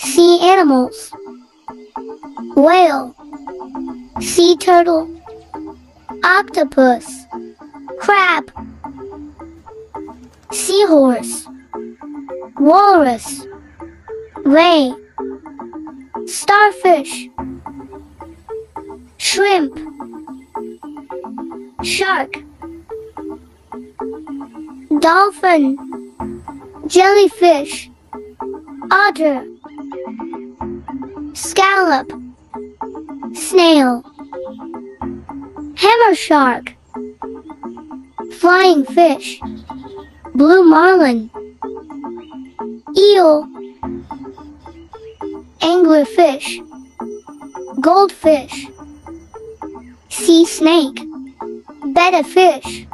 Sea animals. Whale. Sea turtle. Octopus. Crab. Seahorse. Walrus. Ray. Starfish. Shrimp. Shark. Dolphin. Jellyfish. Otter. Scallop. Snail. Hammer shark. Flying fish. Blue marlin. Eel. Anglerfish. Goldfish. Sea snake. Betta fish.